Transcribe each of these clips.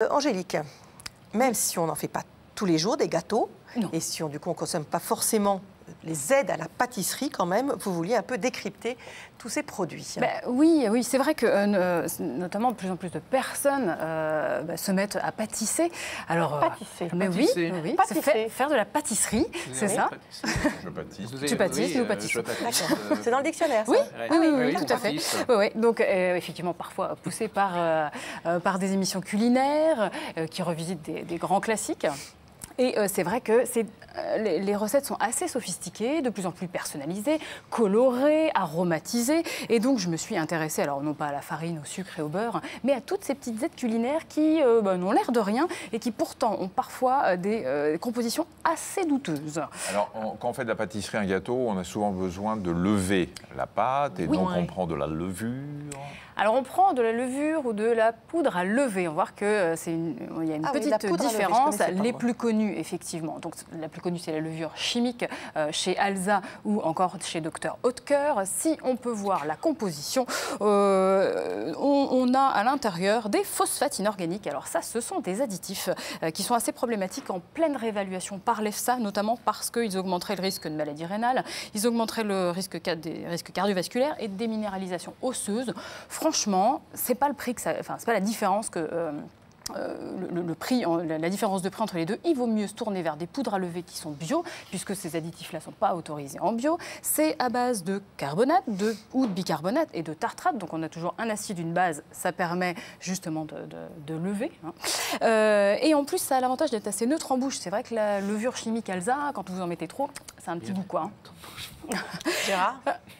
Euh, Angélique, même si on n'en fait pas tous les jours des gâteaux, Non. et si on, du coup on ne consomme pas forcément les aides à la pâtisserie quand même, vous vouliez un peu décrypter tous ces produits. Ben oui, oui, c'est vrai que euh, notamment de plus en plus de personnes euh, bah, se mettent à pâtisser. Alors, euh, Pâtisser. mais Pâtisser. oui, oui, Pâtisser. faire de la pâtisserie, c'est ça Je. Vous Tu pâtisses, nous pâtissons. pâtisse, euh, C'est dans le dictionnaire, ça Oui, oui, oui, oui, Oui, tout à fait. pâtisse. Oui, oui. Donc, euh, effectivement, parfois poussé par, par des émissions culinaires euh, qui revisitent des, des grands classiques. Et euh, c'est vrai que c'est, euh, les, recettes sont assez sophistiquées, de plus en plus personnalisées, colorées, aromatisées. Et donc, je me suis intéressée, alors non pas à la farine, au sucre et au beurre, mais à toutes ces petites aides culinaires qui euh, bah, n'ont l'air de rien et qui pourtant ont parfois euh, des compositions assez douteuses. Alors, on- quand on fait de la pâtisserie, un gâteau, on a souvent besoin de lever la pâte, et Oui. donc Ouais. on prend de la levure. Alors on prend de la levure ou de la poudre à lever. On va voir que euh, c'est une, il y a une Ah petite lever, différence. les plus connues, effectivement. Donc la plus connue, c'est la levure chimique euh, chez Alza ou encore chez Dr Hautecœur. Si on peut voir la composition, euh, on, on a à l'intérieur des phosphates inorganiques. Alors ça, ce sont des additifs euh, qui sont assez problématiques en pleine réévaluation par l'EFSA, notamment parce qu'ils augmenteraient le risque de maladie rénale, ils augmenteraient le risque, des risques cardiovasculaires et de déminéralisation osseuse. Franchement, c'est pas le prix que ça, enfin c'est pas la différence que euh, euh, le, le prix, la, différence de prix entre les deux, il vaut mieux se tourner vers des poudres à lever qui sont bio, puisque ces additifs-là ne sont pas autorisés en bio. C'est à base de carbonate de, ou de bicarbonate et de tartrate, donc on a toujours un acide, d'une base, ça permet justement de, de- de lever. hein. Euh, et en plus, ça a l'avantage d'être assez neutre en bouche. C'est vrai que la levure chimique Alza, quand vous en mettez trop, c'est un petit goût quoi. hein. Gérard,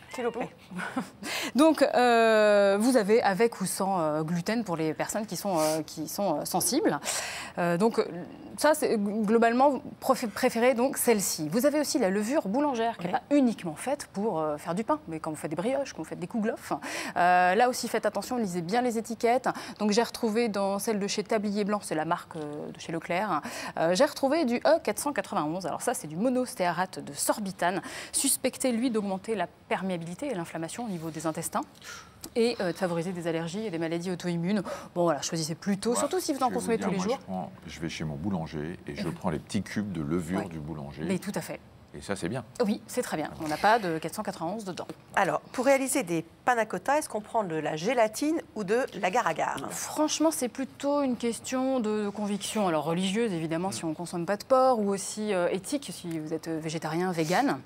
Donc, euh, vous avez avec ou sans euh, gluten pour les personnes qui sont, euh, qui sont sensibles. Donc, ça, c'est globalement préféré donc celle-ci. Vous avez aussi la levure boulangère qui n'est pas uniquement faite pour faire du pain, mais quand vous faites des brioches, quand vous faites des kouglof. Là aussi, faites attention, lisez bien les étiquettes. Donc, j'ai retrouvé dans celle de chez Tablier Blanc, c'est la marque de chez Leclerc, euh, j'ai retrouvé du E491. Alors ça, c'est du monostéarate de sorbitane, suspecté, lui, d'augmenter la perméabilité et l'inflammation au niveau des intestins et euh, de favoriser des allergies et des maladies auto-immunes. Bon, voilà, choisissez plutôt, surtout si vous en consommez dire, tous les moi, jours. Je, prends- je vais chez mon boulanger et je prends les petits cubes de levure Ouais. du boulanger. Mais tout à fait. Et ça, c'est bien. Oui, c'est très bien. On n'a pas de 491 dedans. Alors, pour réaliser des panna est-ce qu'on prend de la gélatine ou de l'agar-agar Franchement, c'est plutôt une question de conviction. Alors religieuse, évidemment, si on ne consomme pas de porc, ou aussi euh, éthique, si vous êtes euh, végétarien, vegan.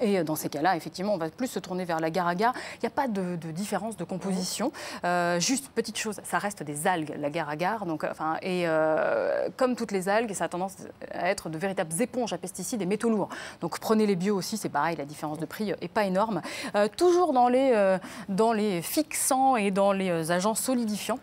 Et euh, dans ces cas-là, effectivement, on va plus se tourner vers l'agar-agar. Il n'y a pas de, différence de composition. Euh, juste petite chose, ça reste des algues, l'agar-agar. Donc, euh, enfin, et comme toutes les algues, ça a tendance à être de véritables éponges à pesticides et métaux lourds. Donc prenez les bio aussi, c'est pareil, la différence de prix n'est pas énorme. Toujours dans les, dans les fixants et dans les agents solidifiants.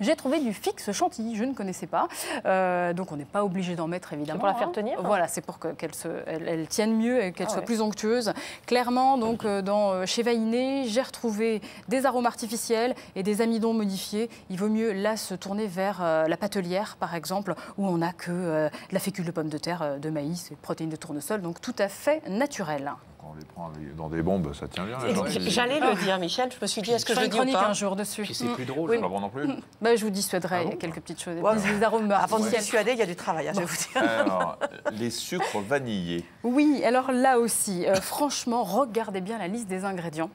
J'ai trouvé du fixe chantilly, je ne connaissais pas. Euh, donc on n'est pas obligé d'en mettre évidemment. pour la faire hein. tenir, hein Voilà, c'est pour que- qu'elle se, elle, elle tienne mieux et qu'elle Ah soit ouais. plus onctueuse. Clairement, donc euh, dans euh, chez Vainé, j'ai retrouvé des arômes artificiels et des amidons modifiés. Il vaut mieux là se tourner vers euh, la pâtelière par exemple, où on n'a que de la fécule de pommes de terre, de maïs et de protéines de tournesol, donc tout à fait naturel. Quand on les prend dans des bombes, ça tient bien. J'allais le dire, Michel. Je me suis dit, est-ce que Je je le dis ou chronique pas un jour dessus. Puis c'est plus drôle. C'est pas bon non plus. Bah, je vous dissuaderai Ah bon quelques petites choses. Ouais. Des arômes Avant de dissuader, il y a du travail, hein, je vais vous dire. Alors, les sucres vanillés. Oui, alors là aussi, euh, franchement, regardez bien la liste des ingrédients.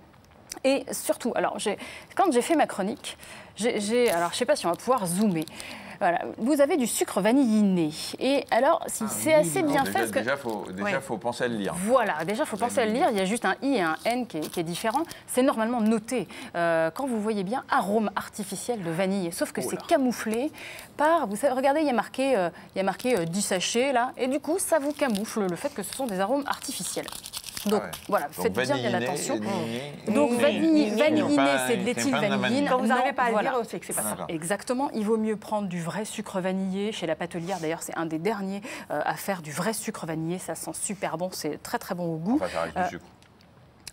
Et surtout, alors, quand j'ai fait ma chronique, j'ai- alors je ne sais pas si on va pouvoir zoomer. Voilà, vous avez du sucre vanilliné. Et alors, si c'est assez bien fait, déjà, parce que déjà, faut, déjà, Ouais. faut penser à le lire. voilà, déjà, il faut penser à le lire. Il y a juste un I et un N qui est, qui est différent. C'est normalement noté. Euh, quand vous voyez bien arôme artificiel de vanille, sauf que Oh c'est camouflé par. Vous savez, regardez, il y a marqué, euh, il y a marqué euh, 10 sachets là, et du coup, ça vous camoufle le fait que ce sont des arômes artificiels. Donc Ah ouais. voilà, Donc, faites bien, bien vanilliné, attention. Donc vanilliné, c'est de la vanille. Quand vous n'arrivez pas à le dire, c'est que c'est pas ça. Exactement, il vaut mieux prendre du vrai sucre vanillé chez la pâtelière. D'ailleurs, c'est un des derniers euh, à faire du vrai sucre vanillé. Ça sent super bon, c'est très très bon au goût. On va faire avec Euh, du sucre.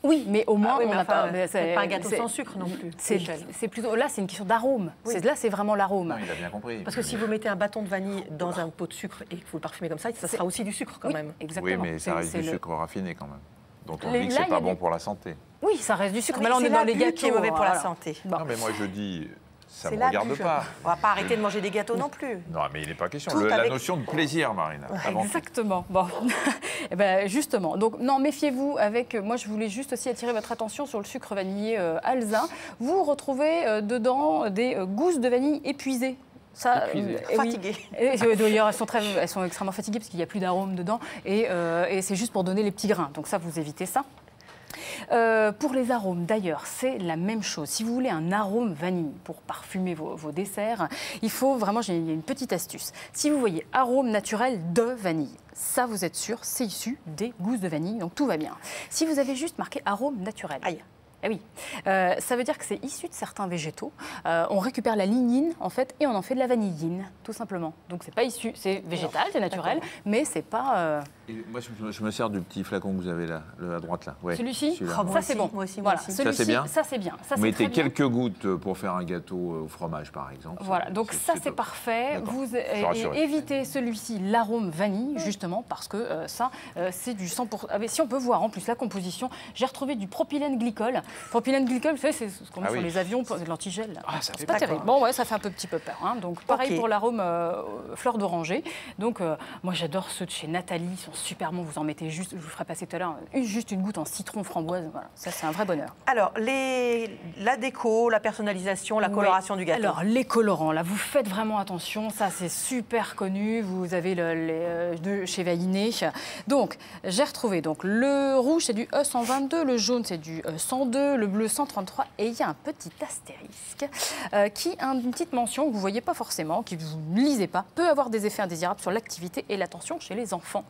Oui, mais au moins, Ah oui, on mais n'a enfin, pas. c'est un gâteau sans sucre non plus. C'est plutôt là, c'est une question d'arôme. Là, c'est vraiment l'arôme. Il a bien compris. Parce que si vous mettez un bâton de vanille dans un pot de sucre et que vous le parfumez comme ça, ça sera aussi du sucre quand Oui, même. exactement. Oui, mais ça reste du le- sucre raffiné quand même. Dont on Les- dit que c'est pas bon des- pour la santé. Oui, ça reste du sucre. Oui, mais là, on est dans les gâteaux. qui est mauvais pour la santé. Bon. Non, mais moi je dis, Ça ne me regarde pas. On va pas arrêter de manger des gâteaux non plus. Non, mais il n'est pas question. Le- La notion de plaisir, Marina. Exactement. Bon, Eh ben, justement. Donc, non, méfiez-vous. Avec, moi, je voulais juste aussi attirer votre attention sur le sucre vanillé euh, Alza. Vous retrouvez euh, dedans des euh, gousses de vanille épuisées. Ça, Épuisées. oui. Fatiguées. Euh, D'ailleurs, elles sont, très, elles sont extrêmement fatiguées parce qu'il n'y a plus d'arôme dedans. Et, euh, et c'est juste pour donner les petits grains. Donc ça, vous évitez ça. Euh, pour les arômes, d'ailleurs, c'est la même chose. Si vous voulez un arôme vanille pour parfumer vos, vos desserts, il faut vraiment, j'ai il y a une petite astuce. Si vous voyez arôme naturel de vanille, ça, vous êtes sûr, c'est issu des gousses de vanille, donc tout va bien. Si vous avez juste marqué arôme naturel, Aïe. Eh oui, Euh, ça veut dire que c'est issu de certains végétaux. Euh, on récupère la lignine en fait et on en fait de la vanilline, tout simplement. Donc c'est pas issu, c'est végétal, c'est naturel, mais c'est pas euh, Et moi, je, je me sers du petit flacon que vous avez là, à droite là. Ouais, celui-ci. Ah ça c'est bon. moi aussi, moi voilà, aussi. Ça, c'est celui-ci, bien Ça c'est bien. Ça, Vous mettez très bien. quelques gouttes pour faire un gâteau au fromage, par exemple. Voilà, donc ça c'est parfait. Vous rassuré. évitez celui-ci, l'arôme vanille, justement parce que euh, ça euh, c'est du 100%. Ah, mais si on peut voir en plus la composition, j'ai retrouvé du propylène glycol. Propylène glycol, vous savez, c'est ce qu'on met Ah sur les avions, pour- de l'antigel. Ah, ça c'est pas terrible. Bon, ouais, ça fait un peu petit peu peur. hein. Donc pareil pour l'arôme euh, fleur d'oranger. Donc euh, moi j'adore ceux de chez Nathalie, ils sont super bons. Vous en mettez juste, je vous ferai passer tout à l'heure, juste une goutte en citron framboise. Voilà, ça c'est un vrai bonheur. Alors, les, la déco, la personnalisation, la Oui. coloration du gâteau. Alors, les colorants, là, vous faites vraiment attention. Ça, c'est super connu. Vous avez le, les, euh, de chez Vainé. Donc, j'ai retrouvé donc, le rouge, c'est du E122. Le jaune, c'est du E102. Le bleu, 133. Et il y a un petit astérisque euh, qui a une petite mention que vous ne voyez pas forcément, que vous ne lisez pas, peut avoir des effets indésirables sur l'activité et l'attention chez les enfants.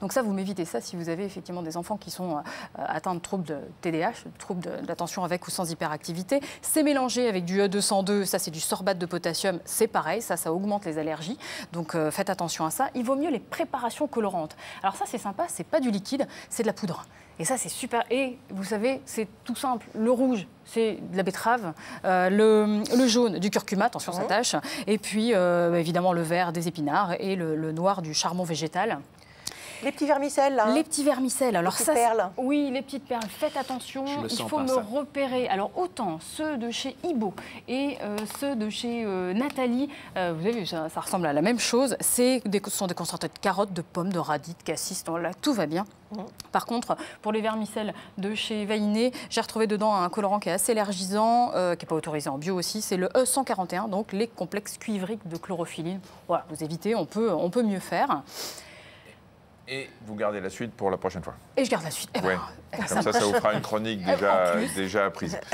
Donc ça, vous m'évitez ça si vous avez effectivement des enfants qui sont euh, atteints de troubles de TDAH, de troubles d'attention avec ou sans hyperactivité. C'est mélangé avec du E202, ça c'est du sorbate de potassium, c'est pareil, ça, ça augmente les allergies. Donc euh, faites attention à ça. Il vaut mieux les préparations colorantes. Alors ça, c'est sympa, c'est pas du liquide, c'est de la poudre. Et ça, c'est super. Et vous savez, c'est tout simple. Le rouge, c'est de la betterave. Euh, le, le jaune, du curcuma, attention, ça tâche. Et puis, euh, évidemment, le vert, des épinards. Et le- le noir, du charbon végétal. Les petits vermicelles, là. Les petits vermicelles. Alors ça, perles. Oui, les petites perles. Faites attention. Je Il sens faut pas, me ça. repérer. Alors autant ceux de chez Ibo et euh, ceux de chez euh, Nathalie, euh, vous avez vu, ça, ça ressemble à la même chose. C'est des, ce sont des concentrés de carottes, de pommes, de radis, de cassis. Donc là, tout va bien. Par contre, pour les vermicelles de chez Vainé, j'ai retrouvé dedans un colorant qui est assez élargisant, euh, qui n'est pas autorisé en bio aussi. C'est le E141, donc les complexes cuivriques de chlorophylle. Voilà, vous évitez, on peut, on peut mieux faire. Et vous gardez la suite pour la prochaine fois. Et je garde la suite. Eh ben, Ouais. Comme ça, ça vous fera une chronique déjà, déjà apprise.